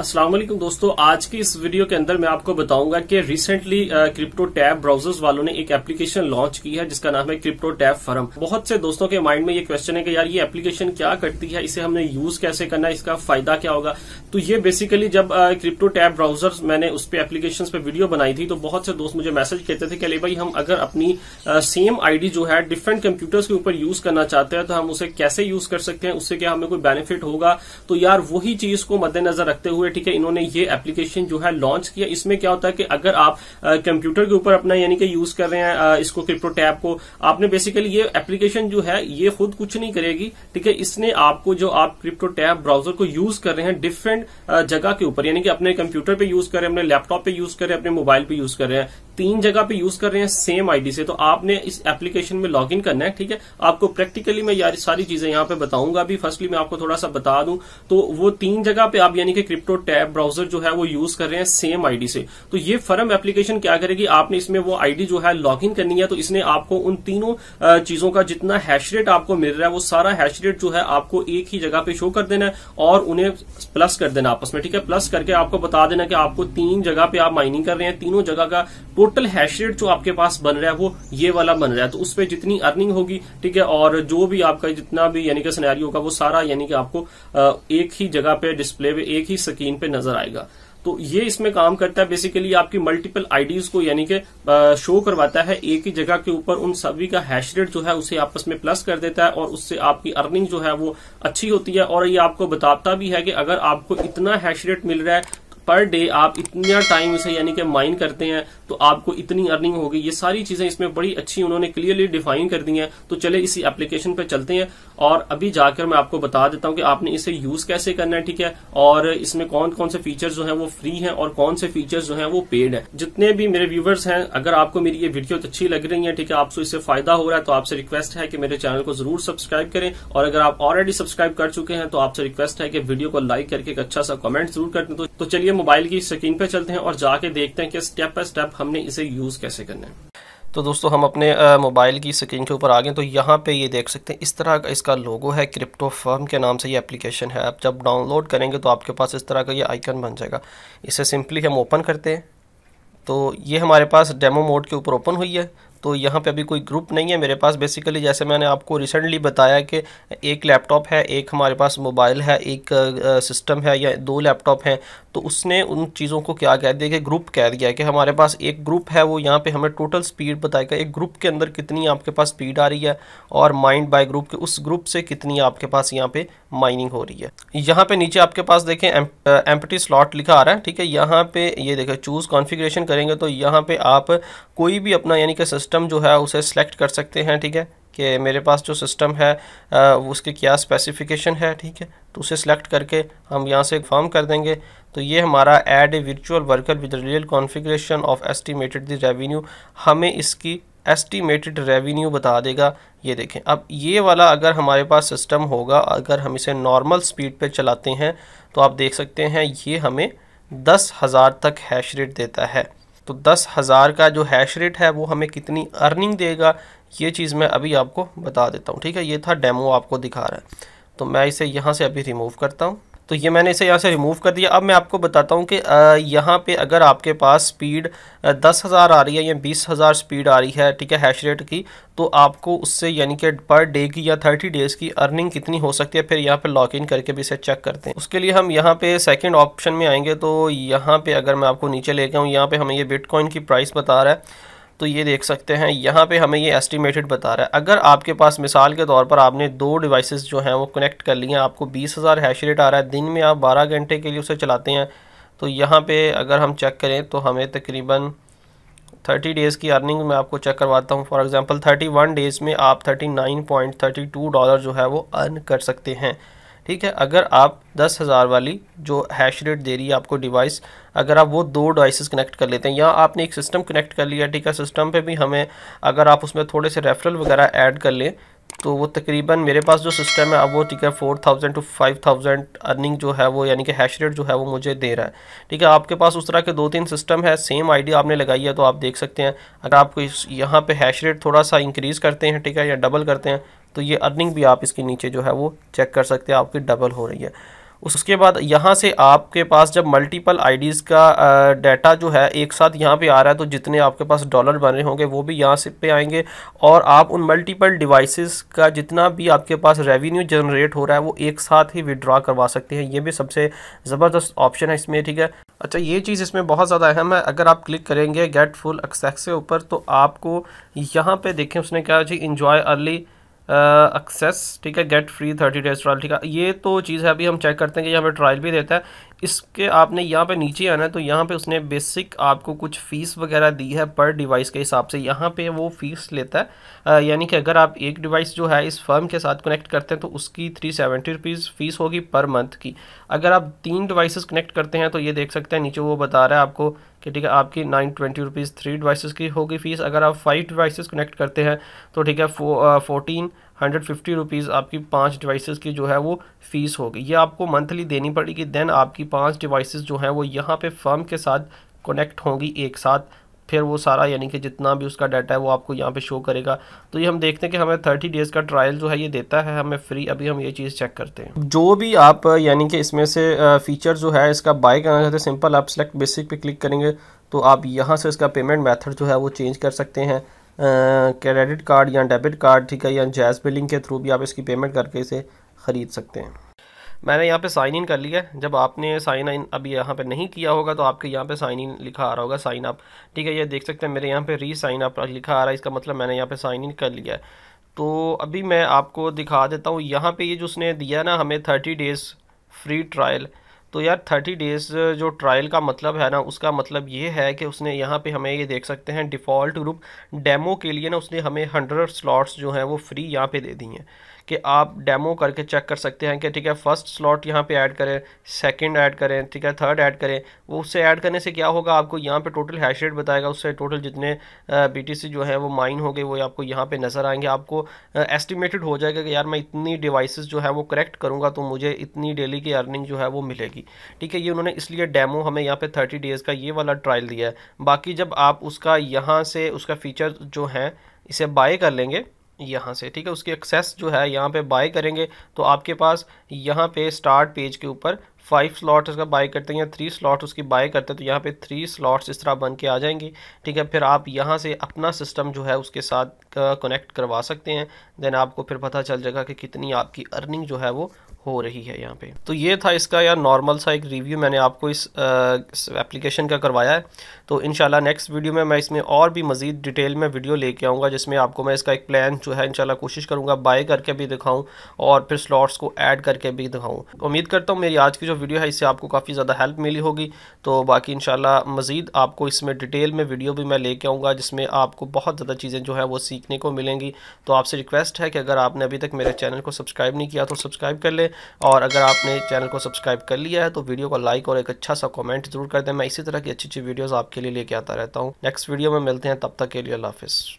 अस्सलाम वालेकुम दोस्तों, आज की इस वीडियो के अंदर मैं आपको बताऊँगा कि रिसेंटली क्रिप्टो टैब ब्राउजर्स वालों ने एक एप्लीकेशन लॉन्च की है, जिसका नाम है क्रिप्टो टैब फर्म बहुत से दोस्तों के माइंड में ये क्वेश्चन है कि यार ये एप्लीकेशन क्या करती है, इसे हमने यूज़ कैसे करना है, इसका फ़ायदा क्या होगा? तो ये बेसिकली जब क्रिप्टो टैब ब्राउजर्स मैंने उस पर एप्लीकेशन पे वीडियो बनाई थी तो बहुत से दोस्त मुझे मैसेज कहते थे कि अली भाई, हम अगर अपनी सेम आईडी जो है डिफरेंट कंप्यूटर्स के ऊपर यूज़ करना चाहते हैं तो हम उसे कैसे यूज़ कर सकते हैं, उससे क्या हमें कोई बेनिफिट होगा? तो यार वही चीज़ को मद्देनजर रखते हुए ठीक है इन्होंने ये एप्लीकेशन जो है लॉन्च किया। इसमें क्या होता है कि अगर आप कंप्यूटर के ऊपर अपना यानी कि यूज़ कर रहे हैं आ, इसको क्रिप्टो टैब को आपने बेसिकली ये एप्लीकेशन जो है ये खुद कुछ नहीं करेगी ठीक है इसने आपको जो आप क्रिप्टो टैब ब्राउज़र को यूज़ कर रहे हैं डिफरेंट जगह के ऊपर यानी कि अपने कंप्यूटर पे यूज़ कर रहे हैं अपने लैपटॉप पे यूज़ करें अपने मोबाइल पे यूज़ कर रहे हैं तीन जगह पे यूज़ कर रहे हैं सेम आईडी से तो आपने इस एप्लीकेशन में लॉग इन करना है, ठीक है? आपको प्रैक्टिकली मैं यार सारी चीज़ें यहाँ पे बताऊँगा भी। फर्स्टली मैं आपको थोड़ा सा बता दूँ तो वो तीन जगह पे आप यानी कि क्रिप्टो टैब ब्राउज़र जो है वो यूज़ कर रहे हैं सेम आईडी से। तो ये फर्म एप्लीकेशन क्या करेगी? आपने इसमें वो आईडी जो है लॉग इन करनी है तो इसने आपको उन तीनों चीज़ों का जितना हैश रेट आपको मिल रहा है, वो सारा हैश रेट जो है आपको एक ही जगह पे शो कर देना है और उन्हें प्लस कर देना आपस में, ठीक है? प्लस करके आपको बता देना कि आपको तीन जगह पे आप माइनिंग कर रहे हैं, तीनों जगह का टोटल हैश रेट जो आपके पास बन रहा है, वो ये वाला बन रहा है। तो उस पर जितनी अर्निंग होगी, ठीक है, और जो भी आपका जितना भी, यानी कि सिनेरियो होगा, वो सारा, यानी कि आपको एक ही जगह पे डिस्प्ले पे, एक ही स्क्रीन पे नज़र आएगा। तो ये इसमें काम करता है। बेसिकली आपकी मल्टीपल आईडीज को, यानी कि शो करवाता है एक ही जगह के ऊपर। उन सभी का हैश रेट जो है, उसे आपस में प्लस कर देता है और उससे आपकी अर्निंग जो है, वो अच्छी होती है। और ये आपको बताता भी है कि अगर आपको इतना हैश रेट मिल रहा है, पर डे आप इतना टाइम इसे यानी कि माइन करते हैं तो आपको इतनी अर्निंग होगी। ये सारी चीज़ें इसमें बड़ी अच्छी उन्होंने क्लियरली डिफाइन कर दी हैं। तो चले इसी एप्लीकेशन पे चलते हैं। और अभी जाकर मैं आपको बता देता हूँ कि आपने इसे यूज़ कैसे करना है, ठीक है? और इसमें कौन कौन से फीचर्स जो है वो फ्री है और कौन से फीचर्स जो है वो पेड है। जितने भी मेरे व्यूवर्स हैं, अगर आपको मेरी ये वीडियो अच्छी लग रही है, ठीक है आपसे इससे फ़ायदा हो रहा है तो आपसे रिक्वेस्ट है कि मेरे चैनल को ज़रूर सब्सक्राइब करें। और अगर आप ऑलरेडी सब्सक्राइब कर चुके हैं तो आपसे रिक्वेस्ट है कि वीडियो को लाइक करके एक अच्छा सा कमेंट ज़रूर कर दें। तो चलिए मोबाइल की स्क्रीन पे चलते हैं और जाके देखते हैं कि स्टेप बाय स्टेप हमने इसे यूज़ कैसे करना है? तो दोस्तों, हम अपने मोबाइल की स्क्रीन के ऊपर आ गए तो यहाँ पे ये देख सकते हैं, इस तरह का इसका लोगो है, क्रिप्टो फर्म के नाम से ये एप्लीकेशन है। आप जब डाउनलोड करेंगे तो आपके पास इस तरह का ये आइकन बन जाएगा। इसे सिंपली हम ओपन करते हैं। तो ये हमारे पास डेमो मोड के ऊपर ओपन हुई है। तो यहाँ पे अभी कोई ग्रुप नहीं है मेरे पास। बेसिकली जैसे मैंने आपको रिसेंटली बताया कि एक लैपटॉप है, एक हमारे पास मोबाइल है, एक सिस्टम है या दो लैपटॉप हैं तो उसने उन चीज़ों को क्या कह दिया कि ग्रुप कह दिया कि हमारे पास एक ग्रुप है, वो यहाँ पे हमें टोटल स्पीड बताएगा एक ग्रुप के अंदर कितनी आपके पास स्पीड आ रही है और माइंड बाय ग्रुप के उस ग्रुप से कितनी आपके पास यहाँ पे माइनिंग हो रही है। यहाँ पे नीचे आपके पास देखें एम्पटी स्लॉट लिखा आ रहा है, ठीक है? यहाँ पे ये देखें चूज़ कॉन्फ़िगरेशन करेंगे तो यहाँ पे आप कोई भी अपना यानी कि जो है, उसे सेलेक्ट कर सकते हैं, ठीक है? कि मेरे पास जो सिस्टम है उसके क्या स्पेसिफिकेशन है, ठीक है? तो उसे सेलेक्ट करके हम यहाँ से फॉर्म कर देंगे। तो ये हमारा add a virtual worker with real configuration of estimated the revenue हमें इसकी एस्टिमेटेड रेवेन्यू बता देगा। ये देखें, अब ये वाला अगर हमारे पास सिस्टम होगा, अगर हम इसे नॉर्मल स्पीड पे चलाते हैं तो आप देख सकते हैं, ये हमें दस हज़ार तक हैश रेट देता है। तो दस हज़ार का जो हैश रेट है वो हमें कितनी अर्निंग देगा, ये चीज़ मैं अभी आपको बता देता हूँ, ठीक है? ये था डेमो आपको दिखा रहा है। तो मैं इसे यहाँ से अभी रिमूव करता हूँ। तो ये मैंने इसे यहाँ से रिमूव कर दिया। अब मैं आपको बताता हूँ कि यहाँ पे अगर आपके पास स्पीड दस हज़ार आ रही है या बीस हज़ार स्पीड आ रही है, ठीक है हैश रेट की तो आपको उससे यानी कि पर डे की या थर्टी डेज़ की अर्निंग कितनी हो सकती है, फिर यहाँ पे लॉग इन करके भी इसे चेक करते हैं। उसके लिए हम यहाँ पे सेकंड ऑप्शन में आएँगे तो यहाँ पे अगर मैं आपको नीचे ले गया हूँ, यहाँ पे हमें ये बिटकॉइन की प्राइस बता रहा है। तो ये देख सकते हैं, यहाँ पे हमें ये एस्टिमेटेड बता रहा है। अगर आपके पास मिसाल के तौर पर आपने दो डिवाइसेस जो हैं वो कनेक्ट कर लिए हैं, आपको बीस हज़ार हैश रेट आ रहा है, दिन में आप बारह घंटे के लिए उसे चलाते हैं तो यहाँ पे अगर हम चेक करें तो हमें तकरीबन थर्टी डेज़ की अर्निंग मैं आपको चेक करवाता हूँ। For example thirty one days में आप thirty nine point thirty two dollar जो है वो अर्न कर सकते हैं। ठीक है? अगर आप दस हज़ार वाली जो हैश रेट दे रही है आपको डिवाइस अगर आप वो दो डिवाइसेस कनेक्ट कर लेते हैं, या आपने एक सिस्टम कनेक्ट कर लिया, ठीक है? सिस्टम पे भी हमें, अगर आप उसमें थोड़े से रेफरल वगैरह ऐड कर लें तो वो तकरीबन मेरे पास जो सिस्टम है, अब वो ठीक है four thousand to five thousand earning जो है वो, यानी कि हैश रेट जो है वो मुझे दे रहा है। ठीक है, आपके पास उस तरह के दो तीन सिस्टम है सेम आईडी आपने लगाई है तो आप देख सकते हैं। अगर आपको इस, यहाँ पे हैश रेट थोड़ा सा इंक्रीज़ करते हैं, ठीक है, या डबल करते हैं तो ये अर्निंग भी आप इसके नीचे जो है वो चेक कर सकते हैं, आपकी डबल हो रही है। उसके बाद यहाँ से आपके पास जब मल्टीपल आईडीज़ का डाटा जो है, एक साथ यहाँ पे आ रहा है तो जितने आपके पास डॉलर बने होंगे, वो भी यहाँ से पे आएँगे। और आप उन मल्टीपल डिवाइसेस का जितना भी आपके पास रेवेन्यू जनरेट हो रहा है, वो एक साथ ही विड्रॉ करवा सकते हैं। ये भी सबसे ज़बरदस्त ऑप्शन है इसमें, ठीक है? अच्छा ये चीज़ इसमें बहुत ज़्यादा अहम है। अगर आप क्लिक करेंगे गेट फुल एक्सेस के ऊपर तो आपको यहाँ पर देखें, उसने क्या जी इंजॉय अर्ली एक्सेस ठीक है? Get free thirty days trial ठीक है? ये तो चीज़ है, अभी हम चेक करते हैं कि यहाँ पे ट्रायल भी देता है। इसके आपने यहाँ पे नीचे आना है तो यहाँ पे उसने बेसिक आपको कुछ फ़ीस वगैरह दी है पर डिवाइस के हिसाब से। यहाँ पे वो फ़ीस लेता है। यानी कि अगर आप एक डिवाइस जो है, इस फर्म के साथ कनेक्ट करते हैं तो उसकी थ्री सेवेंटी रुपीज़ फ़ीस होगी पर मंथ की। अगर आप तीन डिवाइसेस कनेक्ट करते हैं तो ये देख सकते हैं, नीचे वो बता रहा है आपको कि ठीक है, आपकी nine twenty rupees three devices की होगी फ़ीस अगर आप फाइव डिवाइसेस कनेक्ट करते हैं तो ठीक है, फो फोर्टीन हंड्रेड फिफ्टी रुपीज़ आपकी पाँच डिवाइसेस की जो है वो फ़ीस होगी। ये आपको मंथली देनी पड़ेगी। देन आपकी पाँच डिवाइसेस जो हैं वो यहाँ पे फर्म के साथ कनेक्ट होंगी एक साथ। फिर वो सारा यानी कि जितना भी उसका डाटा है वो आपको यहाँ पे शो करेगा। तो ये हम देखते हैं कि हमें थर्टी डेज़ का ट्रायल जो है ये देता है। हमें फ्री अभी हम ये चीज़ चेक करते हैं। जो भी आप, यानी कि इसमें से फ़ीचर जो है इसका बाय करना चाहते हैं सिंपल आप सेलेक्ट बेसिक पे क्लिक करेंगे तो आप यहाँ से इसका पेमेंट मेथड जो है वो चेंज कर सकते हैं। क्रेडिट कार्ड या डेबिट कार्ड, ठीक है, या जैज़ बिलिंग के थ्रू भी आप इसकी पेमेंट करके इसे ख़रीद सकते हैं। मैंने यहाँ पे साइन इन कर लिया है। जब आपने साइन इन अभी यहाँ पे नहीं किया होगा तो आपके यहाँ पे साइन इन लिखा आ रहा होगा, साइन अप। ठीक है, ये देख सकते हैं, मेरे यहाँ पे री साइन अप लिखा आ रहा है, इसका मतलब मैंने यहाँ पे साइन इन कर लिया है। तो अभी मैं आपको दिखा देता हूँ, यहाँ पे ये जो उसने दिया ना, हमें थर्टी डेज़ फ्री ट्रायल तो यार थर्टी डेज़ जो ट्रायल का मतलब है ना, उसका मतलब ये है कि उसने यहाँ पे हमें ये देख सकते हैं, डिफ़ॉल्ट ग्रुप डेमो के लिए ना उसने हमें हंड्रेड स्लॉट्स जो हैं वो फ्री यहाँ पे दे दी हैं। कि आप डेमो करके चेक कर सकते हैं कि ठीक है फ़र्स्ट स्लॉट यहाँ पे ऐड करें सेकंड ऐड करें, ठीक है थर्ड ऐड करें। वो उससे ऐड करने से क्या होगा, आपको यहाँ पे टोटल हैश रेट बताएगा, उससे टोटल जितने बीटीसी जो है वो माइन हो गए, वो आपको यहाँ पे नज़र आएँगे। आपको एस्टिमेटेड हो जाएगा कि यार मैं इतनी डिवाइसेस जो है वो करेक्ट करूँगा तो मुझे इतनी डेली की अर्निंग जो है वो मिलेगी। ठीक है, ये उन्होंने इसलिए डेमो हमें यहाँ पे थर्टी डेज़ का ये वाला ट्रायल दिया है। बाकी जब आप उसका यहाँ से उसका फ़ीचर जो है, इसे बाय कर लेंगे यहाँ से, ठीक है? उसकी एक्सेस जो है यहाँ पे बाय करेंगे तो आपके पास यहाँ पे स्टार्ट पेज के ऊपर फाइव स्लॉट इसका बाय करते हैं या थ्री स्लॉट उसकी बाय करते हैं तो यहाँ पे थ्री स्लॉट्स इस तरह बन के आ जाएँगे, ठीक है? फिर आप यहाँ से अपना सिस्टम जो है उसके साथ कनेक्ट करवा सकते हैं देन आपको फिर पता चल जाएगा कि कितनी आपकी अर्निंग जो है वो हो रही है यहाँ पे। तो ये था इसका यार नॉर्मल सा एक रिव्यू मैंने आपको इस, एप्लीकेशन का करवाया है। तो इन नेक्स्ट वीडियो में मैं इसमें और भी मज़ीद डिटेल में वीडियो लेके आऊँगा जिसमें आपको मैं इसका एक प्लान जो है इन कोशिश करूँगा बाय करके भी दिखाऊँ और फिर स्लॉट्स को ऐड करके भी दिखाऊँ। उम्मीद करता हूँ मेरी आज की जो वीडियो है इससे आपको काफ़ी ज़्यादा हेल्प मिली होगी। तो बाकी इन मज़ीद आपको इसमें डिटेल में वीडियो भी मैं लेके आऊँगा जिसमें आपको बहुत ज़्यादा चीज़ें जो है वो सीखने को मिलेंगी। तो आपसे रिक्वेस्ट है कि अगर आपने अभी तक मेरे चैनल को सब्सक्राइब नहीं किया तो सब्सक्राइब कर ले। और अगर आपने चैनल को सब्सक्राइब कर लिया है तो वीडियो को लाइक और एक अच्छा सा कॉमेंट ज़रूर कर दें। मैं इसी तरह की अच्छी अच्छी वीडियोस आपके लिए लेके आता रहता हूँ। नेक्स्ट वीडियो में मिलते हैं, तब तक के लिए अल्लाह हाफिज़।